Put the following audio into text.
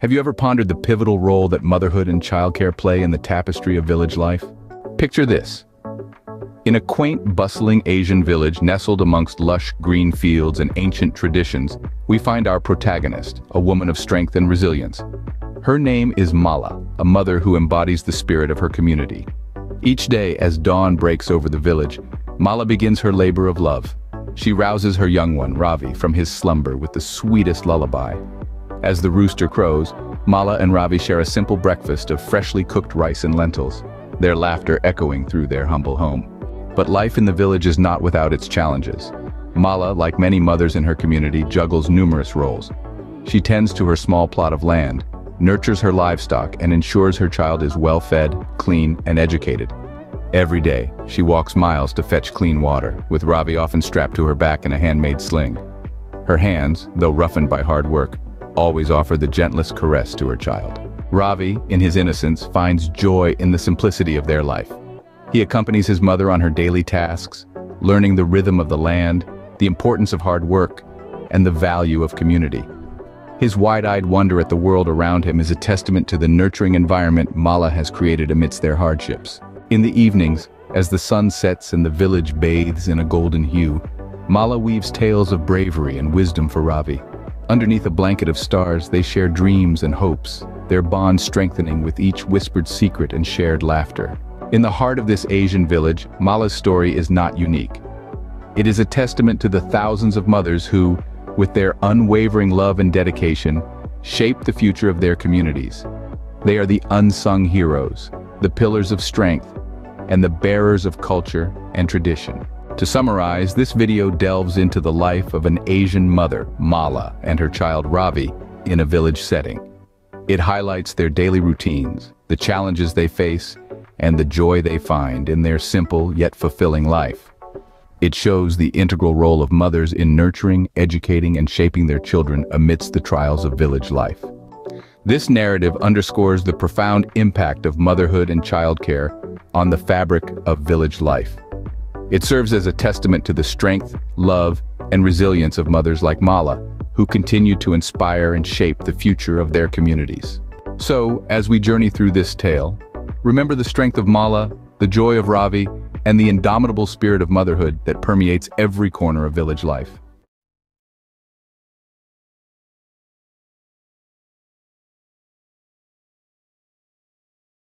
Have you ever pondered the pivotal role that motherhood and childcare play in the tapestry of village life? Picture this. In a quaint, bustling Asian village nestled amongst lush green fields and ancient traditions, we find our protagonist, a woman of strength and resilience. Her name is Mala, a mother who embodies the spirit of her community. Each day, as dawn breaks over the village, Mala begins her labor of love. She rouses her young one, Ravi, from his slumber with the sweetest lullaby. As the rooster crows, Mala and Ravi share a simple breakfast of freshly cooked rice and lentils, their laughter echoing through their humble home. But life in the village is not without its challenges. Mala, like many mothers in her community, juggles numerous roles. She tends to her small plot of land, nurtures her livestock, and ensures her child is well-fed, clean, and educated. Every day, she walks miles to fetch clean water, with Ravi often strapped to her back in a handmade sling. Her hands, though roughened by hard work, always offer the gentlest caress to her child. Ravi, in his innocence, finds joy in the simplicity of their life. He accompanies his mother on her daily tasks, learning the rhythm of the land, the importance of hard work, and the value of community. His wide-eyed wonder at the world around him is a testament to the nurturing environment Mala has created amidst their hardships. In the evenings, as the sun sets and the village bathes in a golden hue, Mala weaves tales of bravery and wisdom for Ravi. Underneath a blanket of stars, they share dreams and hopes, their bond strengthening with each whispered secret and shared laughter. In the heart of this Asian village, Mala's story is not unique. It is a testament to the thousands of mothers who, with their unwavering love and dedication, shape the future of their communities. They are the unsung heroes, the pillars of strength, and the bearers of culture and tradition. To summarize, this video delves into the life of an Asian mother, Mala, and her child Ravi in a village setting. It highlights their daily routines, the challenges they face, and the joy they find in their simple yet fulfilling life. It shows the integral role of mothers in nurturing, educating, and shaping their children amidst the trials of village life. This narrative underscores the profound impact of motherhood and childcare on the fabric of village life. It serves as a testament to the strength, love, and resilience of mothers like Mala, who continue to inspire and shape the future of their communities. So, as we journey through this tale, remember the strength of Mala, the joy of Ravi, and the indomitable spirit of motherhood that permeates every corner of village life.